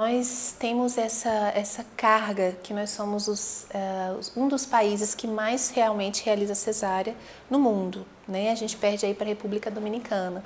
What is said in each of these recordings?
Nós temos essa, essa carga que nós somos os, uh, um dos países que mais realmente realiza cesárea no mundo. Né? A gente perde aí para a República Dominicana.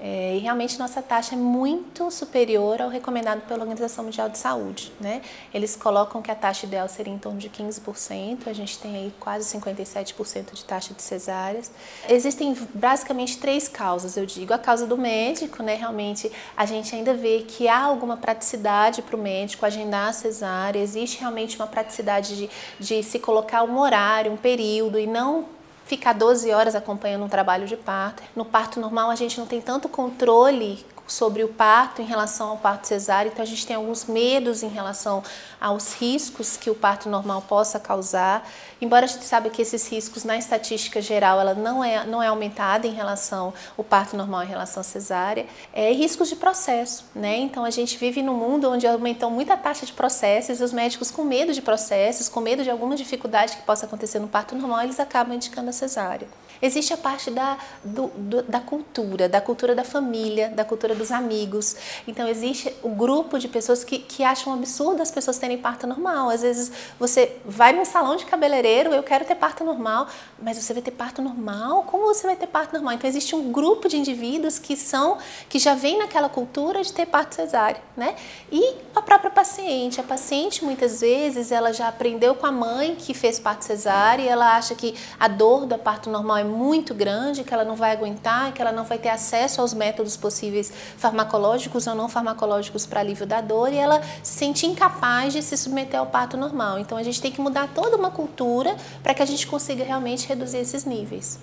É, e realmente nossa taxa é muito superior ao recomendado pela Organização Mundial de Saúde. Né? Eles colocam que a taxa ideal seria em torno de 15%, a gente tem aí quase 57% de taxa de cesáreas. Existem basicamente três causas, eu digo. A causa do médico, né? realmente a gente ainda vê que há alguma praticidade para o médico agendar a cesárea, existe realmente uma praticidade de, de se colocar um horário, um período e não ficar 12 horas acompanhando um trabalho de parto. No parto normal, a gente não tem tanto controle sobre o parto em relação ao parto cesáreo, então a gente tem alguns medos em relação aos riscos que o parto normal possa causar. Embora a gente saiba que esses riscos na estatística geral ela não é não é aumentada em relação ao parto normal em relação à cesárea, é riscos de processo, né? Então a gente vive num mundo onde aumentou muito a taxa de processos e os médicos com medo de processos, com medo de alguma dificuldade que possa acontecer no parto normal, eles acabam indicando a cesárea. Existe a parte da, do, do, da cultura, da cultura da família, da cultura dos amigos. Então, existe o grupo de pessoas que, que acham absurdo as pessoas terem parto normal. Às vezes, você vai num salão de cabeleireiro, eu quero ter parto normal, mas você vai ter parto normal? Como você vai ter parto normal? Então, existe um grupo de indivíduos que são, que já vem naquela cultura de ter parto cesárea, né? E a própria paciente. A paciente, muitas vezes, ela já aprendeu com a mãe que fez parto cesárea e ela acha que a dor do parto normal é muito grande, que ela não vai aguentar, que ela não vai ter acesso aos métodos possíveis farmacológicos ou não farmacológicos para alívio da dor e ela se sente incapaz de se submeter ao parto normal. Então a gente tem que mudar toda uma cultura para que a gente consiga realmente reduzir esses níveis.